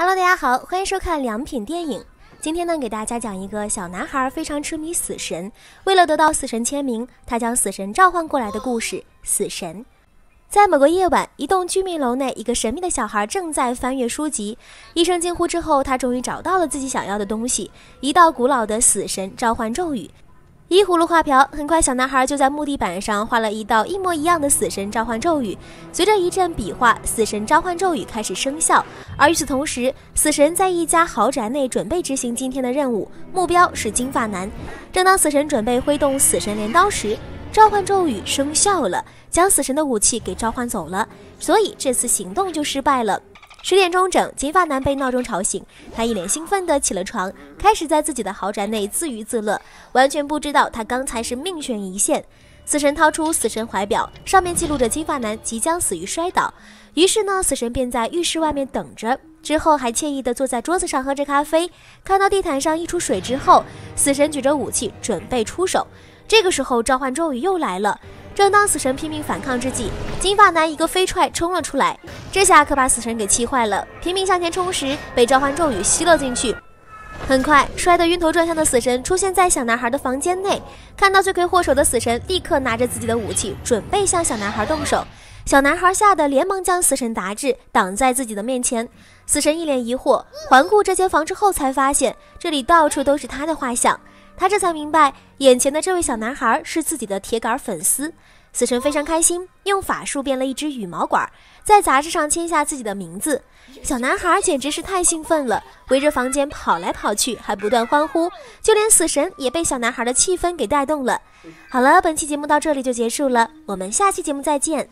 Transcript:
Hello，大家好，欢迎收看良品电影。今天呢，给大家讲一个小男孩非常痴迷死神，为了得到死神签名，他将死神召唤过来的故事。死神，在某个夜晚，一栋居民楼内，一个神秘的小孩正在翻阅书籍。一声惊呼之后，他终于找到了自己想要的东西——一道古老的死神召唤咒语。依葫芦画瓢，很快小男孩就在木地板上画了一道一模一样的死神召唤咒语。随着一阵比划，死神召唤咒语开始生效。而与此同时，死神在一家豪宅内准备执行今天的任务，目标是金发男。正当死神准备挥动死神镰刀时，召唤咒语生效了，将死神的武器给召唤走了。所以这次行动就失败了。十点钟整，金发男被闹钟吵醒，他一脸兴奋地起了床，开始在自己的豪宅内自娱自乐，完全不知道他刚才是命悬一线。死神掏出死神怀表，上面记录着金发男即将死于摔倒。于是呢，死神便在浴室外面等着，之后还惬意地坐在桌子上喝着咖啡。看到地毯上溢出水之后，死神举着武器准备出手。这个时候，召唤咒语又来了。正当死神拼命反抗之际，金发男一个飞踹冲了出来，这下可把死神给气坏了。拼命向前冲时，被召唤咒语吸了进去。很快，摔得晕头转向的死神出现在小男孩的房间内。看到罪魁祸首的死神，立刻拿着自己的武器，准备向小男孩动手。小男孩吓得连忙将死神打至，挡在自己的面前。死神一脸疑惑，环顾这间房之后，才发现这里到处都是他的画像。他这才明白，眼前的这位小男孩是自己的铁杆粉丝。死神非常开心，用法术变了一支羽毛管，在杂志上签下自己的名字。小男孩简直是太兴奋了，围着房间跑来跑去，还不断欢呼。就连死神也被小男孩的气氛给带动了。好了，本期节目到这里就结束了，我们下期节目再见。